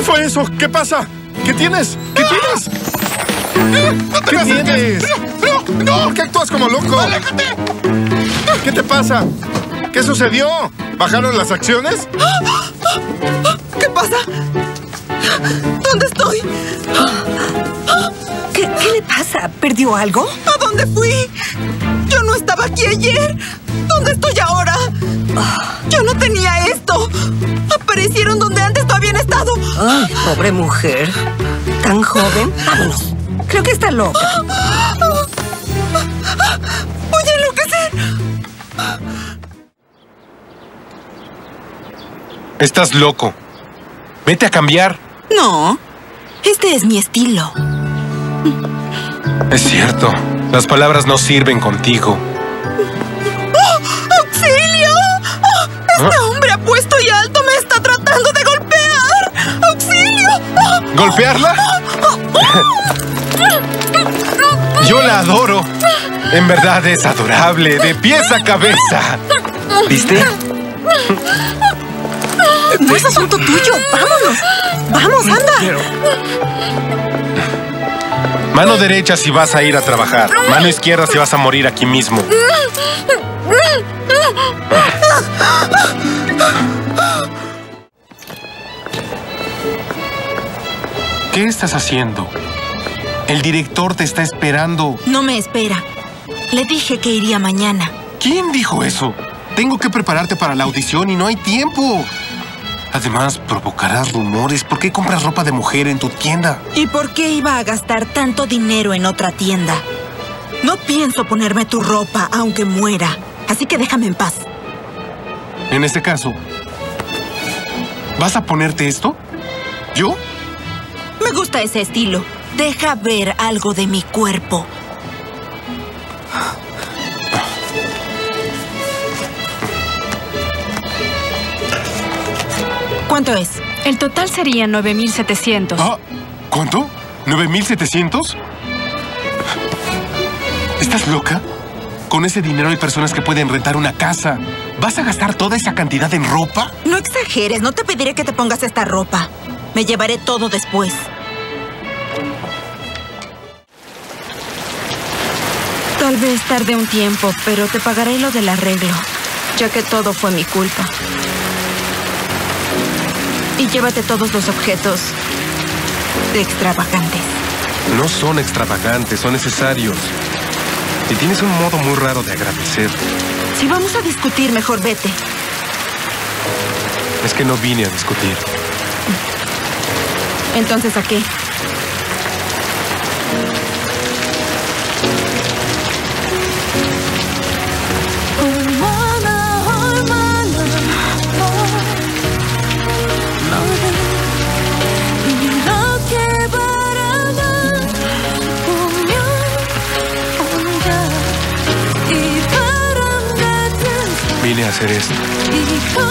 ¿Qué fue eso? ¿Qué pasa? ¿Qué tienes? ¿Qué tienes? ¡No te ¿Qué me tienes? ¡No! ¡No! ¿Por qué actúas como loco? ¡Aléjate! ¿Qué te pasa? ¿Qué sucedió? ¿Bajaron las acciones? ¿Qué pasa? ¿Dónde estoy? ¿Qué, qué le pasa? ¿Perdió algo? ¿A dónde fui? Yo no estaba aquí ayer. ¿Dónde estoy ahora? Yo no tenía esto. Ay, pobre mujer. ¿Tan joven? Vámonos. Creo que está loca. Voy a enloquecer. Estás loco. Vete a cambiar. No. Este es mi estilo. Es cierto. Las palabras no sirven contigo. ¡Auxilio! ¡Ah! Este ¿Ah? ¿Golpearla? Yo la adoro. En verdad es adorable, de pies a cabeza. ¿Viste? No es asunto tuyo. Vámonos. Vamos, anda. Mano derecha si vas a ir a trabajar. Mano izquierda si vas a morir aquí mismo. ¿Qué estás haciendo? El director te está esperando. No me espera. Le dije que iría mañana. ¿Quién dijo eso? Tengo que prepararte para la audición y no hay tiempo. Además, provocarás rumores. ¿Por qué compras ropa de mujer en tu tienda? ¿Y por qué iba a gastar tanto dinero en otra tienda? No pienso ponerme tu ropa aunque muera. Así que déjame en paz. En este caso, ¿vas a ponerte esto? ¿Yo? Me gusta ese estilo. Deja ver algo de mi cuerpo. ¿Cuánto es? El total sería 9.700. Ah, ¿Cuánto? ¿9700? ¿Estás loca? Con ese dinero hay personas que pueden rentar una casa. ¿Vas a gastar toda esa cantidad en ropa? No exageres, no te pediré que te pongas esta ropa. Me llevaré todo después. Tal vez tarde un tiempo, pero te pagaré lo del arreglo, ya que todo fue mi culpa. Y llévate todos los objetos de extravagantes. No son extravagantes, son necesarios. Y tienes un modo muy raro de agradecer. Si vamos a discutir, mejor vete. Es que no vine a discutir. Entonces, ¿a qué? Vine a hacer esto.